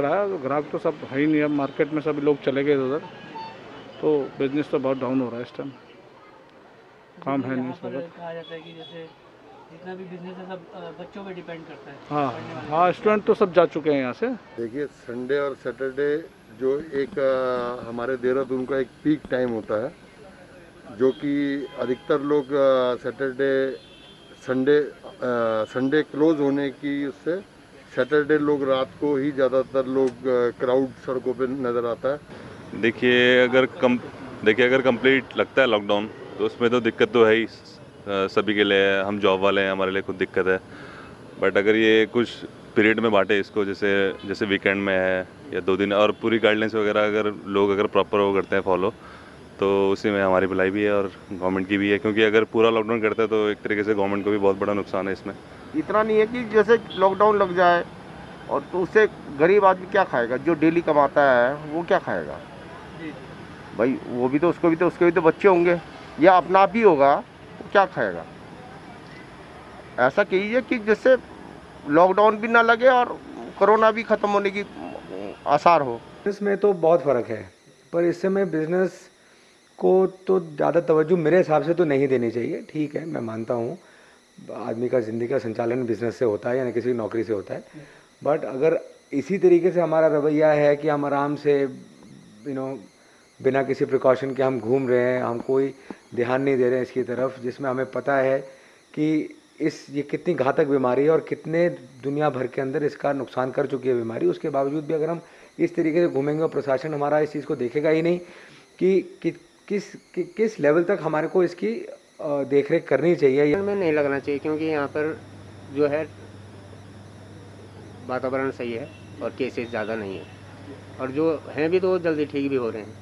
रहा है ग्राहक तो सब है ही नहीं अब मार्केट में सभी लोग चले गए उधर तो बिज़नेस तो बहुत डाउन हो रहा है इस टाइम काम है नहीं कहा जाता है कि जैसे जितना भी बिज़नेस है सब बच्चों पे डिपेंड करता है। हाँ हाँ स्टूडेंट तो सब जा चुके हैं यहाँ से। देखिए संडे और सैटरडे जो एक हमारे देहरादून का एक पीक टाइम होता है जो कि अधिकतर लोग सैटरडे संडे संडे क्लोज होने की उससे सैटरडे लोग रात को ही ज़्यादातर लोग क्राउड सड़कों पे नज़र आता है। देखिए, अगर कम, देखिए, अगर कंप्लीट लगता है लॉकडाउन तो उसमें तो दिक्कत तो है ही सभी के लिए। हम जॉब वाले हैं, हमारे लिए खुद दिक्कत है। बट अगर ये कुछ पीरियड में बांटे इसको, जैसे जैसे वीकेंड में है, या दो दिन, और पूरी गाइडलाइंस वगैरह अगर लोग अगर प्रॉपर वो करते हैं फॉलो तो उसी में हमारी भलाई भी है और गवर्नमेंट की भी है क्योंकि अगर पूरा लॉकडाउन करता है तो एक तरीके से गवर्नमेंट को भी बहुत बड़ा नुकसान है इसमें। इतना नहीं है कि जैसे लॉकडाउन लग जाए और तो उससे गरीब आदमी क्या खाएगा? जो डेली कमाता है वो क्या खाएगा? भाई वो भी तो उसको भी तो उसके भी तो बच्चे होंगे। या अपना आप ही होगा वो क्या खाएगा? ऐसा कीजिए कि जिससे लॉकडाउन भी ना लगे और कोरोना भी ख़त्म होने की आसार हो। इसमें तो बहुत फ़र्क है पर इस समय बिज़नेस को तो ज़्यादा तवज्जो मेरे हिसाब से तो नहीं देनी चाहिए। ठीक है मैं मानता हूँ आदमी का ज़िंदगी का संचालन बिज़नेस से होता है या किसी नौकरी से होता है। बट अगर इसी तरीके से हमारा रवैया है कि हम आराम से यू नो बिना किसी प्रिकॉशन के हम घूम रहे हैं हम कोई ध्यान नहीं दे रहे हैं इसकी तरफ़ जिसमें हमें पता है कि इस ये कितनी घातक बीमारी है और कितने दुनिया भर के अंदर इसका नुकसान कर चुकी है बीमारी। उसके बावजूद भी अगर हम इस तरीके से घूमेंगे और प्रशासन हमारा इस चीज़ को देखेगा ही नहीं कि, कि किस कि, किस लेवल तक हमारे को इसकी देख रेख करनी चाहिए? में नहीं लगना चाहिए क्योंकि यहाँ पर जो है वातावरण सही है और केसेस ज़्यादा नहीं है। और जो हैं भी तो जल्दी ठीक भी हो रहे हैं।